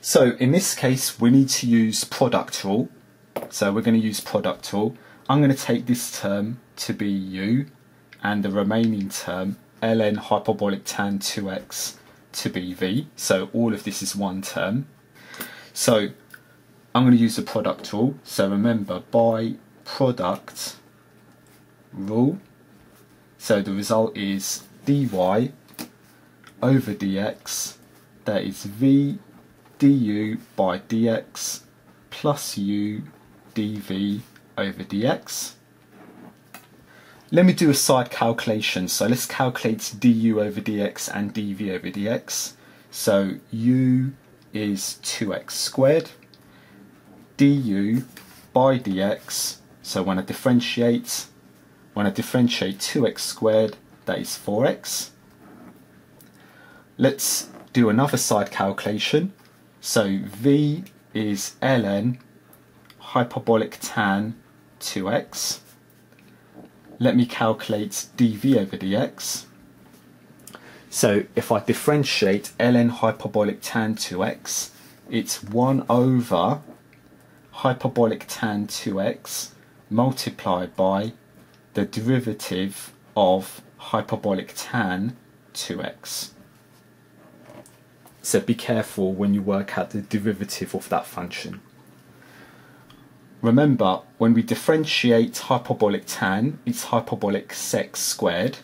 So in this case, we need to use product rule. So we're going to use product rule. I'm going to take this term to be u and the remaining term ln hyperbolic tan 2x to be v. So all of this is one term. So I'm going to use the product rule. So remember, by product rule, so the result is dy over dx, that is v du by dx plus u dv over dx. Let me do a side calculation. So let's calculate du over dx and dv over dx. So u is 2x squared. du by dx, so when I differentiate, when I differentiate 2x squared, that is 4x. Let's do another side calculation. So v is ln hyperbolic tan 2x. Let me calculate dv over dx. So if I differentiate ln hyperbolic tan 2x, it's 1 over hyperbolic tan 2x multiplied by the derivative of hyperbolic tan 2x. So be careful when you work out the derivative of that function. Remember, when we differentiate hyperbolic tan, it's hyperbolic sec squared.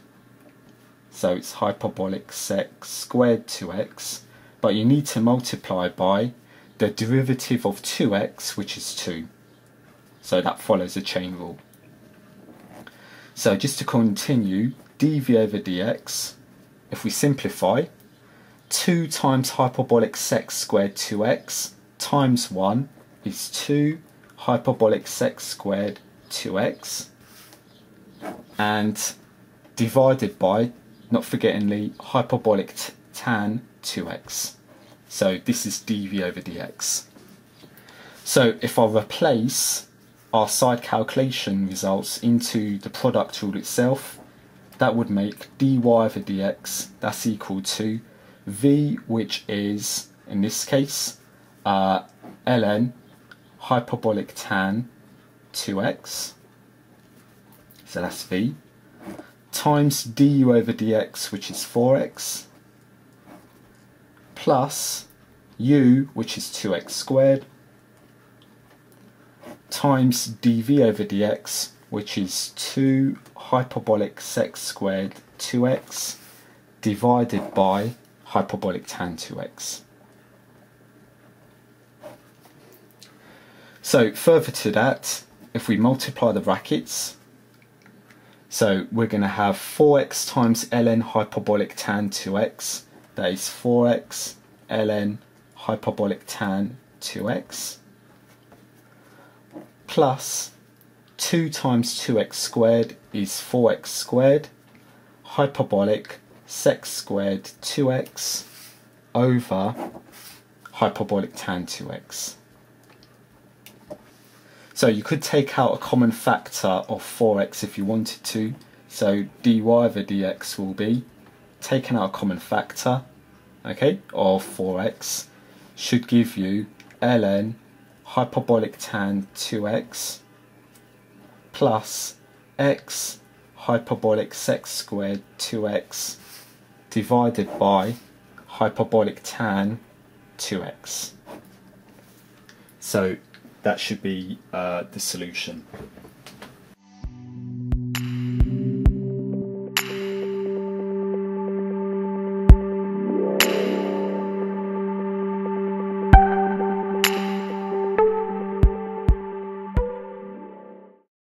So it's hyperbolic sec squared 2x. But you need to multiply by the derivative of 2x, which is 2. So that follows the chain rule. So just to continue, dv over dx, if we simplify, 2 times hyperbolic sec squared 2x times 1 is 2 hyperbolic sec squared 2x and divided by, not forgettingly, hyperbolic tan 2x. So this is dv over dx. So if I replace our side calculation results into the product rule itself, that would make dy over dx, that's equal to v, which is, in this case, uh, ln hyperbolic tan 2x, so that's v, times du over dx, which is 4x, plus u, which is 2x squared, times dv over dx, which is 2 hyperbolic sec squared 2x divided by hyperbolic tan 2x. So further to that, if we multiply the brackets, so we're going to have 4x times ln hyperbolic tan 2x, that is 4x ln hyperbolic tan 2x, plus 2 times 2x squared is 4x squared, hyperbolic sec squared 2x over hyperbolic tan 2x. So you could take out a common factor of 4x if you wanted to. So dy over dx will be taking out a common factor, okay, of 4x should give you ln hyperbolic tan 2x plus x hyperbolic sec squared 2x divided by hyperbolic tan 2x. So that should be uh, the solution.